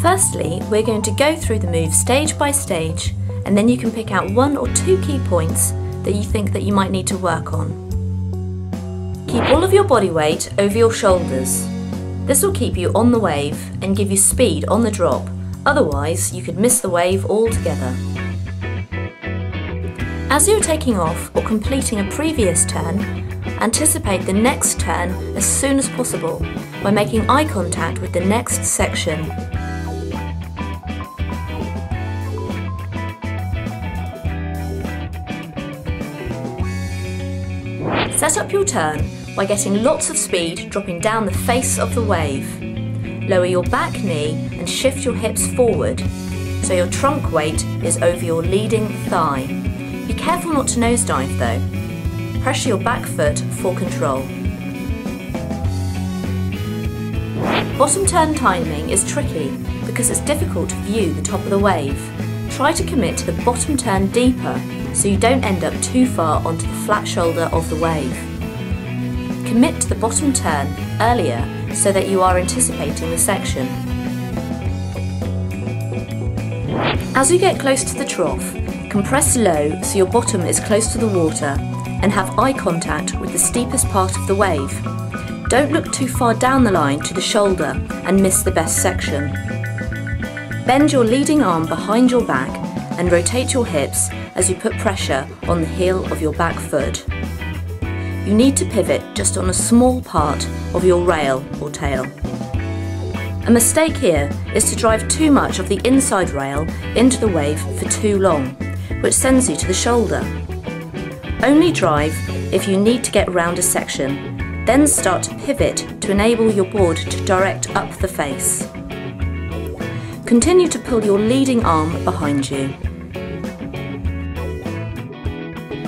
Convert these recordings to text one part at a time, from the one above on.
Firstly, we're going to go through the move stage by stage, and then you can pick out one or two key points that you think that you might need to work on. Keep all of your body weight over your shoulders. This will keep you on the wave and give you speed on the drop, otherwise you could miss the wave altogether. As you're taking off or completing a previous turn, anticipate the next turn as soon as possible by making eye contact with the next section. Set up your turn by getting lots of speed dropping down the face of the wave. Lower your back knee and shift your hips forward so your trunk weight is over your leading thigh. Be careful not to nosedive though. Pressure your back foot for control. Bottom turn timing is tricky because it's difficult to view the top of the wave. Try to commit to the bottom turn deeper so you don't end up too far onto the flat shoulder of the wave. Commit to the bottom turn earlier so that you are anticipating the section. As you get close to the trough, compress low so your bottom is close to the water and have eye contact with the steepest part of the wave. Don't look too far down the line to the shoulder and miss the best section. Bend your leading arm behind your back and rotate your hips as you put pressure on the heel of your back foot. You need to pivot just on a small part of your rail or tail. A mistake here is to drive too much of the inside rail into the wave for too long, which sends you to the shoulder. Only drive if you need to get around a section, then start to pivot to enable your board to direct up the face. Continue to pull your leading arm behind you.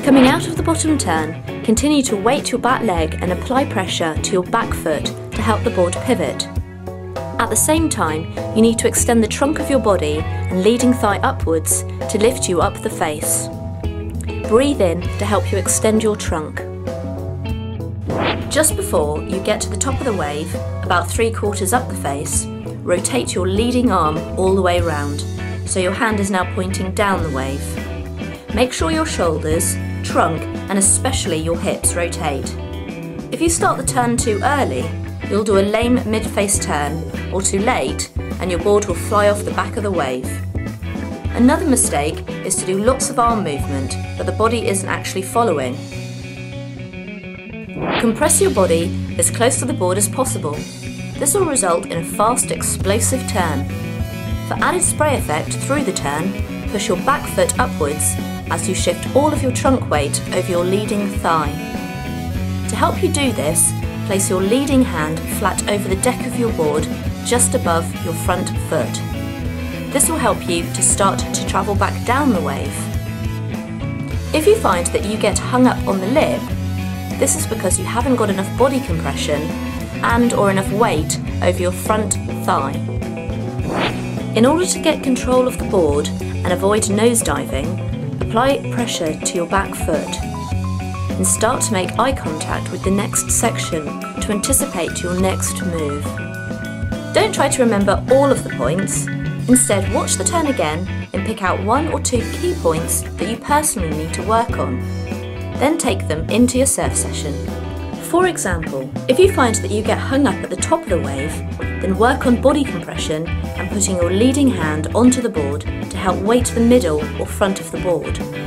Coming out of the bottom turn, continue to weight your back leg and apply pressure to your back foot to help the board pivot. At the same time, you need to extend the trunk of your body and leading thigh upwards to lift you up the face. Breathe in to help you extend your trunk. Just before you get to the top of the wave, about three quarters up the face, rotate your leading arm all the way round, so your hand is now pointing down the wave. Make sure your shoulders, trunk and especially your hips rotate. If you start the turn too early, you'll do a lame mid-face turn, or too late, and your board will fly off the back of the wave. Another mistake is to do lots of arm movement, but the body isn't actually following. Compress your body as close to the board as possible. This will result in a fast, explosive turn. For added spray effect through the turn, push your back foot upwards as you shift all of your trunk weight over your leading thigh. To help you do this, place your leading hand flat over the deck of your board just above your front foot. This will help you to start to travel back down the wave. If you find that you get hung up on the lip, this is because you haven't got enough body compression and or enough weight over your front thigh. In order to get control of the board and avoid nosediving, Apply pressure to your back foot and start to make eye contact with the next section to anticipate your next move. Don't try to remember all of the points, instead watch the turn again and pick out one or two key points that you personally need to work on. Then take them into your surf session. For example, if you find that you get hung up at the top of the wave, then work on body compression and putting your leading hand onto the board help weight the middle or front of the board.